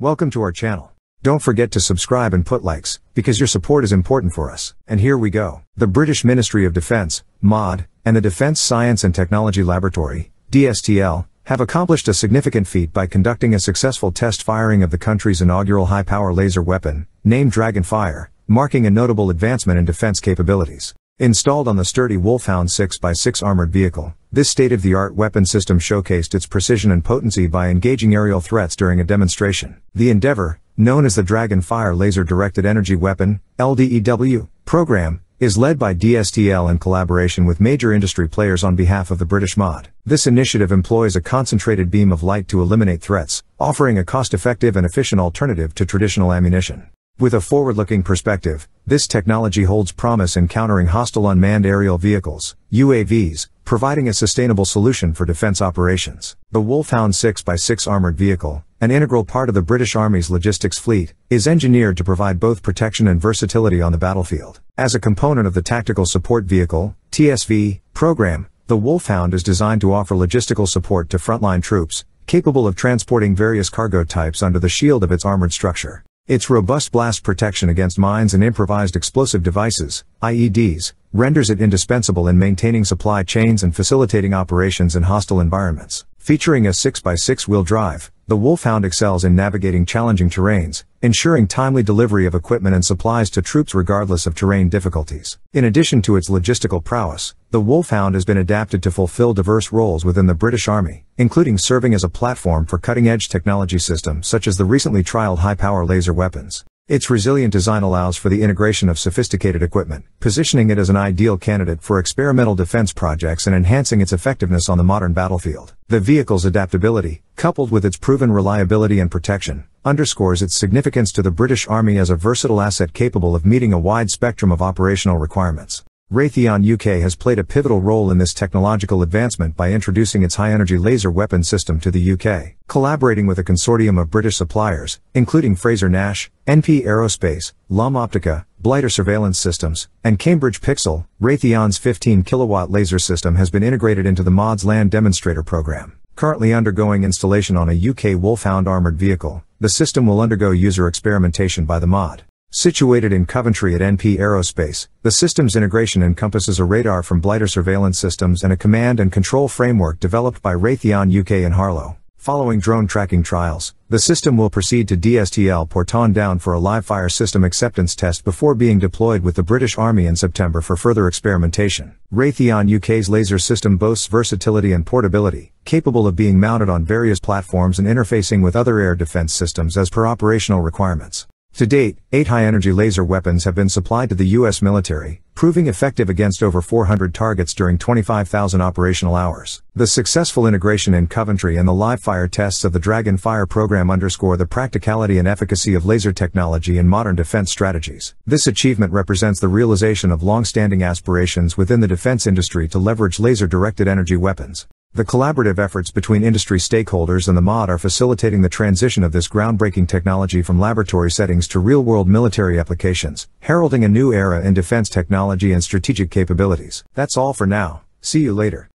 Welcome to our channel. Don't forget to subscribe and put likes, because your support is important for us. And here we go. The British Ministry of Defence, MOD, and the Defence Science and Technology Laboratory, DSTL, have accomplished a significant feat by conducting a successful test firing of the country's inaugural high-power laser weapon, named Dragonfire, marking a notable advancement in defense capabilities. Installed on the sturdy Wolfhound 6x6 armored vehicle, this state-of-the-art weapon system showcased its precision and potency by engaging aerial threats during a demonstration. The Endeavour, known as the Dragonfire Laser Directed Energy Weapon, LDEW, program, is led by DSTL in collaboration with major industry players on behalf of the British MOD. This initiative employs a concentrated beam of light to eliminate threats, offering a cost-effective and efficient alternative to traditional ammunition. With a forward-looking perspective, this technology holds promise in countering hostile unmanned aerial vehicles, UAVs, providing a sustainable solution for defense operations. The Wolfhound 6x6 armored vehicle, an integral part of the British Army's logistics fleet, is engineered to provide both protection and versatility on the battlefield. As a component of the Tactical Support Vehicle, TSV, program, the Wolfhound is designed to offer logistical support to frontline troops, capable of transporting various cargo types under the shield of its armored structure. Its robust blast protection against mines and improvised explosive devices, IEDs, renders it indispensable in maintaining supply chains and facilitating operations in hostile environments. Featuring a 6x6 wheel drive, the Wolfhound excels in navigating challenging terrains, ensuring timely delivery of equipment and supplies to troops regardless of terrain difficulties. In addition to its logistical prowess, the Wolfhound has been adapted to fulfill diverse roles within the British Army, including serving as a platform for cutting-edge technology systems such as the recently trialed high-power laser weapons. Its resilient design allows for the integration of sophisticated equipment, positioning it as an ideal candidate for experimental defense projects and enhancing its effectiveness on the modern battlefield. The vehicle's adaptability, coupled with its proven reliability and protection, underscores its significance to the British Army as a versatile asset capable of meeting a wide spectrum of operational requirements. Raytheon UK has played a pivotal role in this technological advancement by introducing its high-energy laser weapon system to the UK, collaborating with a consortium of British suppliers, including Frazer-Nash, NP Aerospace, LumOptica, Blighter Surveillance Systems, and Cambridge Pixel. Raytheon's 15 kilowatt laser system has been integrated into the MOD's land demonstrator program. Currently undergoing installation on a UK Wolfhound armored vehicle, the system will undergo user experimentation by the MOD. Situated in Coventry at NP Aerospace, the system's integration encompasses a radar from Blighter Surveillance Systems and a command and control framework developed by Raytheon UK in Harlow. Following drone tracking trials, the system will proceed to DSTL Porton Down for a live fire system acceptance test before being deployed with the British Army in September for further experimentation. Raytheon UK's laser system boasts versatility and portability, capable of being mounted on various platforms and interfacing with other air defense systems as per operational requirements. To date, eight high-energy laser weapons have been supplied to the U.S. military, proving effective against over 400 targets during 25,000 operational hours. The successful integration in Coventry and the live-fire tests of the Dragonfire program underscore the practicality and efficacy of laser technology in modern defense strategies. This achievement represents the realization of long-standing aspirations within the defense industry to leverage laser-directed energy weapons. The collaborative efforts between industry stakeholders and the MOD are facilitating the transition of this groundbreaking technology from laboratory settings to real-world military applications, heralding a new era in defense technology and strategic capabilities. That's all for now. See you later.